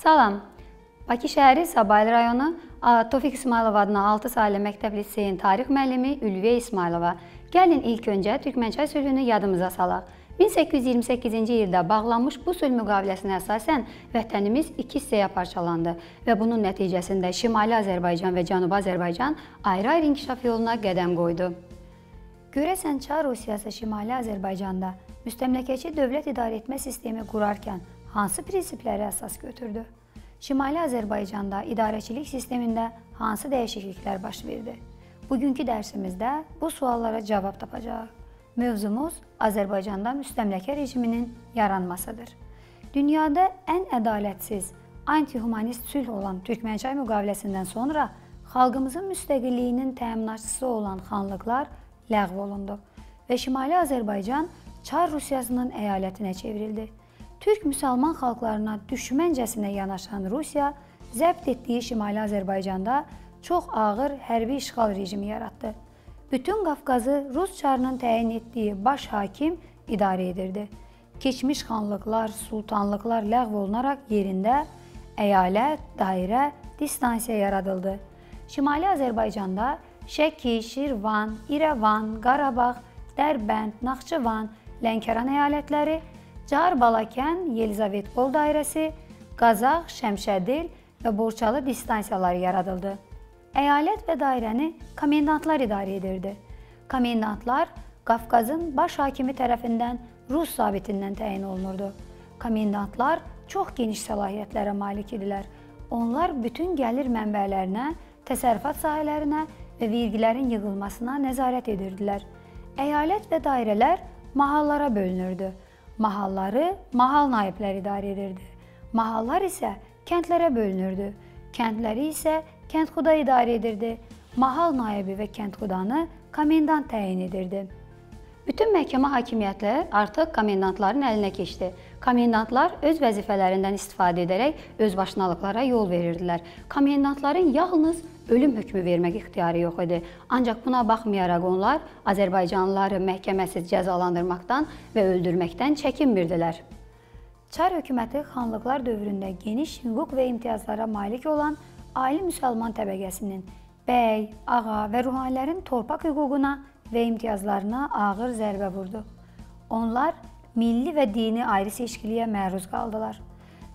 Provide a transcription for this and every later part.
Salam. Bakı şəhəri Sabaylı rayonu Tofiq İsmailov adına 6 saylı məktəb liseyin tarix müəllimi Ülviyə İsmailova. Gəlin ilk öncə Türkmənçay sülhünü yadımıza salaq. 1828-ci ildə bağlanmış bu sülh müqaviləsinə əsasən vətənimiz iki hissəyə parçalandı və bunun nəticəsində Şimali Azərbaycan və Cənubi Azərbaycan ayrı-ayrı inkişaf yoluna qədəm qoydu. Görəsən Çar Rusiyası Şimali Azərbaycanda müstəmləkəçi dövlət idarə etmə sistemi qurarkən hansı prinsipləri əsas götürdü? Şimali Azərbaycanda idarəçilik sistemində hansı dəyişikliklər baş verdi? Bugünkü dərsimizdə bu suallara cavab tapacağıq. Mövzumuz Azərbaycanda müstəmləkə rejiminin yaranmasıdır. Dünyada ən ədalətsiz, antihumanist sülh olan Türkmənçay müqaviləsindən sonra xalqımızın müstəqilliyinin təminatçısı olan xanlıqlar ləğv olundu və Şimali Azərbaycan Çar Rusiyasının əyalətinə çevrildi. Türk müsəlman xalqlarına düşməncəsinə yanaşan Rusiya zəbt etdiyi Şimali Azərbaycanda çox ağır hərbi işğal rejimi yaratdı bütün Qafqazı Rus çarının təyin etdiyi baş hakim idarə edirdi. Keçmiş xanlıqlar, sultanlıqlar ləğv olunaraq yerində əyalət, dairə, distansiya yaradıldı. Şimali Azərbaycanda Şəki, Şirvan, İrəvan, Qarabağ, Dərbənd, Naxçıvan, Lənkəran əyalətləri, Car Balakən, Yelizavetpol dairəsi, Qazax, Şəmşədil və Borçalı distansiyaları yaradıldı. Əyalət və dairəni komendantlar idarə edirdi. Komendantlar Qafqazın baş hakimi tərəfindən Rus zabitindən təyin olunurdu. Komendantlar çox geniş səlahiyyətlərə malik idilər. Onlar bütün gəlir mənbələrinə, təsərrüfat sahələrinə və vergilərin yığılmasına nəzarət edirdilər. Əyalət və dairələr mahallara bölünürdü. Mahalları mahal naibləri idarə edirdi. Mahallar isə kəndlərə bölünürdü. Kəndləri isə kəndxuda idarə edirdi. Mahal naibi və kəndxudanı komendant təyin edirdi. Bütün məhkəmə hakimiyyəti artıq komendantların əlinə keçdi. Komendantlar öz vəzifələrindən istifadə edərək özbaşınalıqlara yol verirdilər. Komendantların yalnız ölüm hökmü vermək ixtiyarı yox idi. Ancaq buna baxmayaraq onlar Azərbaycanlıları məhkəməsiz cəzalandırmaqdan və öldürməkdən çəkinmirdilər. Çar hökuməti xanlıqlar dövründə geniş hüquq və imtiyazlara malik olan ali müsəlman təbəqəsinin bəy, ağa və ruhanilərin torpaq hüququna və imtiyazlarına ağır zərbə vurdu. Onlar milli və dini ayrı seçkiliyə məruz qaldılar.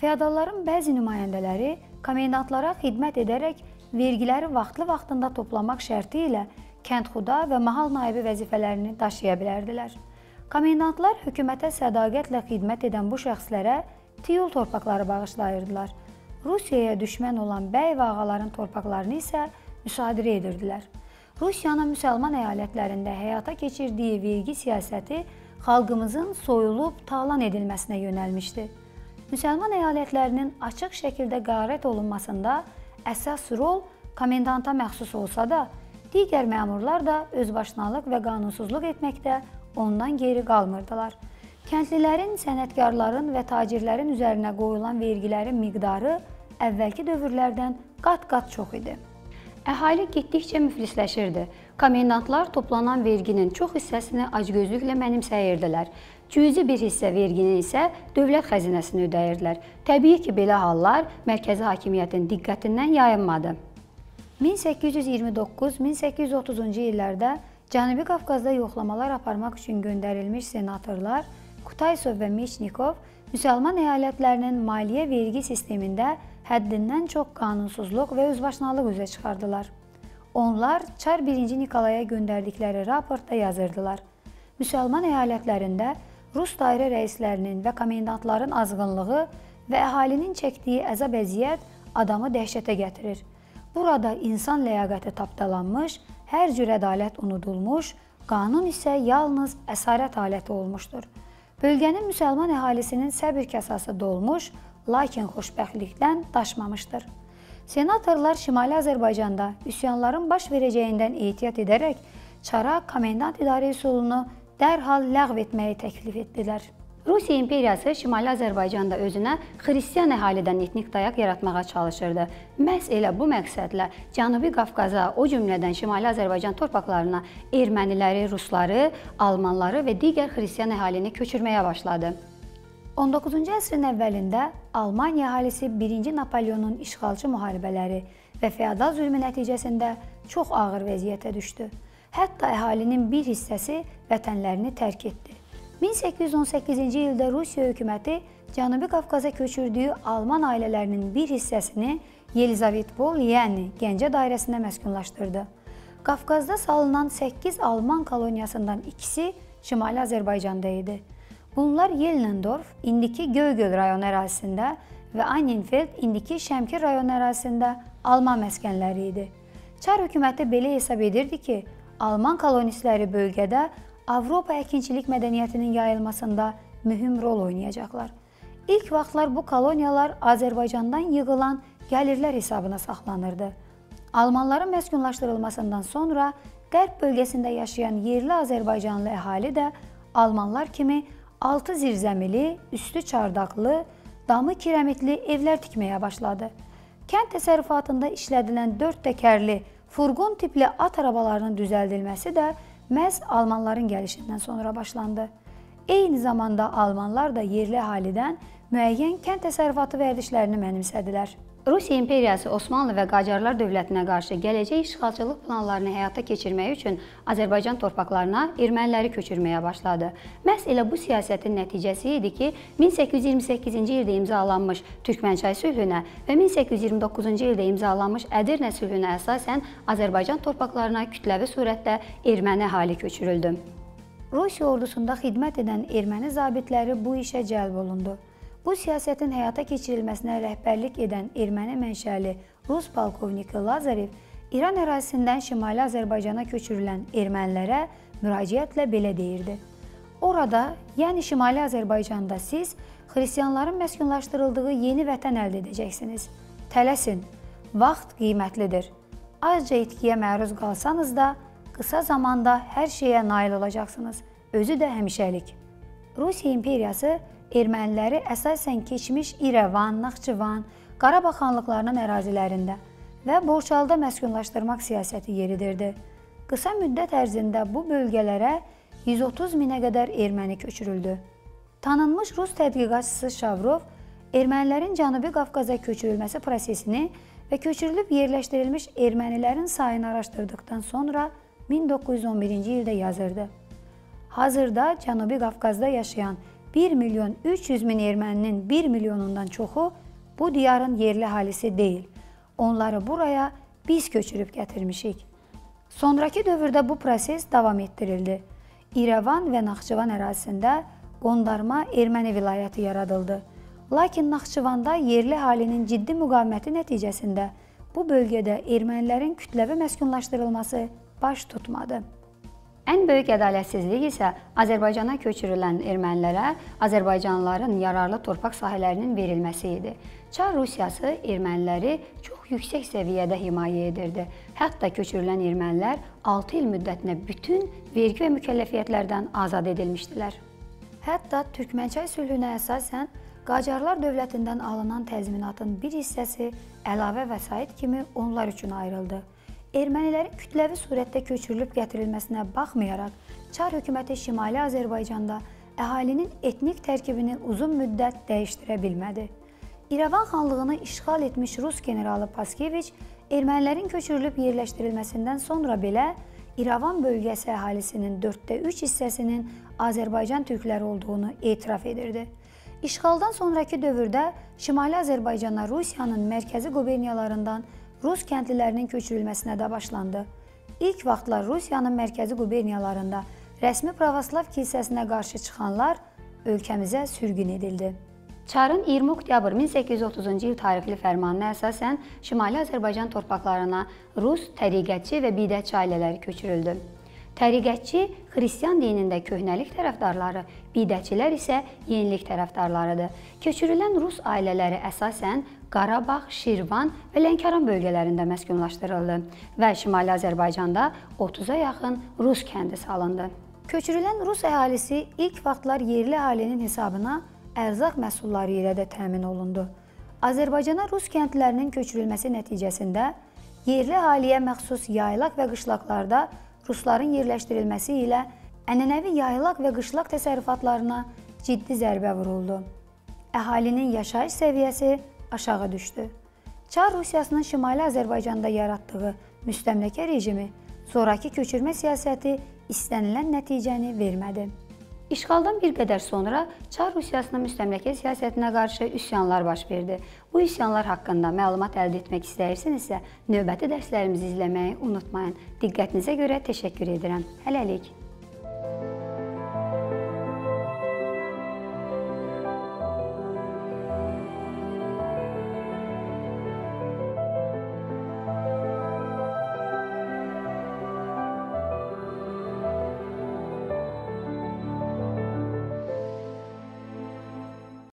Feodalların bəzi nümayəndələri komendantlara xidmət edərək vergiləri vaxtlı-vaxtında toplamaq şərti ilə kəndxuda və mahal naibi vəzifələrini daşıya bilərdilər. Komendantlar hökumətə sədaqətlə xidmət edən bu şəxslərə tiyul torpaqları bağışlayırdılar Rusiyaya düşmən olan bəy və ağaların torpaqlarını isə müsadirə edirdilər. Rusiyanın müsəlman əyalətlərində həyata keçirdiyi vergi siyasəti xalqımızın soyulub talan edilməsinə yönəlmişdi. Müsəlman əyalətlərinin açıq şəkildə qarət olunmasında əsas rol komendanta məxsus olsa da, digər məmurlar da özbaşınalıq və qanunsuzluq etməkdə ondan geri qalmırdılar. Kəndlilərin, sənətkarların və tacirlərin üzərinə qoyulan vergilərin miqdarı əvvəlki dövrlərdən qat-qat çox idi. Əhali getdikcə müflisləşirdi. Komendantlar toplanan verginin çox hissəsini acgözlüklə mənimsəyirdilər. Cüzi bir hissə verginin isə dövlət xəzinəsinə ödəyirdilər. Təbii ki, belə hallar mərkəzi hakimiyyətin diqqətindən yayınmadı. 1829-1830-cu illərdə Cənubi Qafqazda yoxlamalar aparmaq üçün göndərilmiş senatorlar Kutaysov və Meçnikov müsəlman əyalətlərinin maliyyə vergi sistemində həddindən çox qanunsuzluq və özbaşınalıq üzə çıxardılar. Onlar Çar 1-ci Nikolaya göndərdikləri raportda yazırdılar. Müsəlman əyalətlərində Rus dairə rəislərinin və komendantların azğınlığı və əhalinin çəkdiyi əzab-əziyyət adamı dəhşətə gətirir. Burada insan ləyaqəti tapdalanmış, hər cür ədalət unudulmuş, qanun isə yalnız əsarət aləti olmuşdur. Bölgənin müsəlman əhalisinin səbir kasası dolmuş, lakin xoşbəxtlikdən daşmamışdır. Senatorlar Şimali Azərbaycanda üsyanların baş verəcəyindən ehtiyat edərək çara komendant idarə üsulunu dərhal ləğv etməyi təklif etdilər. Rusiya imperiyası Şimali Azərbaycanda özünə xristian əhalidən etnik dayaq yaratmağa çalışırdı. Məhz elə bu məqsədlə Cənubi Qafqaza, o cümlədən Şimali Azərbaycan torpaqlarına erməniləri, rusları, almanları və digər xristian əhalini köçürməyə başladı. 19-cu əsrin əvvəlində Almaniya əhalisi 1-ci Napoleonun işğalçı müharibələri və feodal zülmü nəticəsində çox ağır vəziyyətə düşdü. Hətta əhalinin bir hissəsi vətənlərini tərk etdi. 1818-ci ildə Rusiya hökuməti Cənubi Qafqaza köçürdüyü alman ailələrinin bir hissəsini Yelizavetpol, yəni Gəncə dairəsində məskunlaşdırdı. Qafqazda salınan 8 alman koloniyasından ikisi Şimali Azərbaycanda idi. Bunlar Yelnendorf, indiki Göygöl rayonu ərazisində və Annenfeld, indiki Şəmkir rayonu ərazisində alman məskənləri idi. Çar hökuməti belə hesab edirdi ki, alman kolonistləri bölgədə Avropa əkinçilik mədəniyyətinin yayılmasında mühüm rol oynayacaqlar. İlk vaxtlar bu koloniyalar Azərbaycandan yığılan gəlirlər hesabına saxlanırdı. Almanların məskunlaşdırılmasından sonra Qərb bölgəsində yaşayan yerli Azərbaycanlı əhali də almanlar kimi altı zirzəmili, üstü çardaqlı, damı kirəmitli evlər tikməyə başladı. Kənd təsərrüfatında işlədilən 4 təkərli furqon tipli at arabalarının düzəldilməsi də məhz almanların gəlişindən sonra başlandı. Eyni zamanda almanlar da yerli əhalidən müəyyən kənd təsərrüfatı vərdişlərini mənimsədilər. Rusiya imperiyası Osmanlı və Qacarlar dövlətinə qarşı gələcək işğalçılıq planlarını həyata keçirmək üçün Azərbaycan torpaqlarına erməniləri köçürməyə başladı. Məhz elə bu siyasətin nəticəsi idi ki, 1828-ci ildə imzalanmış Türkmənçay sülhünə və 1829-cu ildə imzalanmış Ədirnə sülhünə əsasən Azərbaycan torpaqlarına kütləvi surətdə erməni əhali köçürüldü. Rusiya ordusunda xidmət edən erməni zabitləri bu işə cəlb olundu. Bu siyasətin həyata keçirilməsinə rəhbərlik edən erməni mənşəli Rus polkovniki Lazarev İran ərazisindən Şimali Azərbaycana köçürülən ermənilərə müraciətlə belə deyirdi. Orada, yəni Şimali Azərbaycanda siz xristianların məskunlaşdırıldığı yeni vətən əldə edəcəksiniz. Tələsin. Vaxt qiymətlidir. Azca itkiyə məruz qalsanız da, qısa zamanda hər şeyə nail olacaqsınız. Özü də həmişəlik. Rusiya imperiyası erməniləri əsasən keçmiş İrəvan, Naxçıvan, Qarabağ xanlıqlarının ərazilərində və Borçalıda məskunlaşdırmaq siyasəti yeridirdi. Qısa müddət ərzində bu bölgələrə 130 minə qədər erməni köçürüldü. Tanınmış rus tədqiqatçısı Şavrov ermənilərin Cənubi Qafqaza köçürülməsi prosesini və köçürülüb yerləşdirilmiş ermənilərin sayını araşdırdıqdan sonra 1911-ci ildə yazırdı. Hazırda Cənubi Qafqazda yaşayan 1 milyon 300 min erməninin 1 milyonundan çoxu bu diyarın yerli əhalisi deyil. Onları buraya biz köçürüb gətirmişik. Sonrakı dövrdə bu proses davam etdirildi. İrəvan və Naxçıvan ərazisində qondarma erməni vilayəti yaradıldı. Lakin Naxçıvanda yerli əhalinin ciddi müqaviməti nəticəsində bu bölgədə ermənilərin kütləvi məskunlaşdırılması baş tutmadı. Ən böyük ədalətsizlik isə Azərbaycana köçürülən ermənilərə Azərbaycanlıların yararlı torpaq sahələrinin verilməsi idi. Çar Rusiyası erməniləri çox yüksək səviyyədə himayə edirdi. Hətta köçürülən ermənilər 6 il müddətinə bütün vergi və mükəlləfiyyətlərdən azad edilmişdilər. Hətta Türkmənçay sülhünə əsasən Qacarlar dövlətindən alınan təzminatın bir hissəsi əlavə vəsait kimi onlar üçün ayrıldı. Ermənilərin kütləvi surətdə köçürülüb gətirilməsinə baxmayaraq, Çar hökuməti Şimali Azərbaycanda əhalinin etnik tərkibini uzun müddət dəyişdirə bilmədi. İrəvan xanlığını işğal etmiş Rus generalı Paskeviç ermənilərin köçürülüb yerləşdirilməsindən sonra belə İrəvan bölgəsi əhalisinin 4də 3 hissəsinin Azərbaycan türkləri olduğunu etiraf edirdi. İşğaldan sonrakı dövrdə Şimali Azərbaycana Rusiyanın mərkəzi quberniyalarından Rus kəndlilərinin köçürülməsinə də başlandı. İlk vaxtlar Rusiyanın mərkəzi quberniyalarında rəsmi pravoslav kilsəsinə qarşı çıxanlar ölkəmizə sürgün edildi. Çarın 20 oktyabr 1830-cu il tarixli fərmanına əsasən Şimali Azərbaycan torpaqlarına rus, təriqətçi və bidətçi ailələri köçürüldü. Təriqətçi xristian dinində köhnəlik tərəfdarları, bidətçilər isə yenilik tərəfdarlarıdır. Köçürülən rus ailələri əsasən Qarabağ, Şirvan və Lənkəran bölgələrində məskunlaşdırıldı və Şimali Azərbaycanda 30-a yaxın rus kəndi salındı. Köçürülən rus əhalisi ilk vaxtlar yerli əhalinin hesabına ərzaq məhsulları ilə də təmin olundu. Azərbaycana rus kəndlərinin köçürülməsi nəticəsində yerli əhaliyə məxsus yaylaq və qışlaqlarda rusların yerləşdirilməsi ilə ənənəvi yaylaq və qışlaq təsərrüfatlarına ciddi zərbə vuruldu. əhalinin yaşayış səviyyəsi aşağı düşdü. Çar Rusiyasının Şimali Azərbaycanda yaratdığı müstəmləkə rejimi sonrakı köçürmə siyasəti istənilən nəticəni vermədi. İşğaldan bir qədər sonra Çar Rusiyasının müstəmləkə siyasətinə qarşı üsyanlar baş verdi. Bu üsyanlar haqqında məlumat əldə etmək istəyirsinizsə, növbəti dərslərimizi izləməyi unutmayın. Diqqətinizə görə təşəkkür edirəm. Hələlik.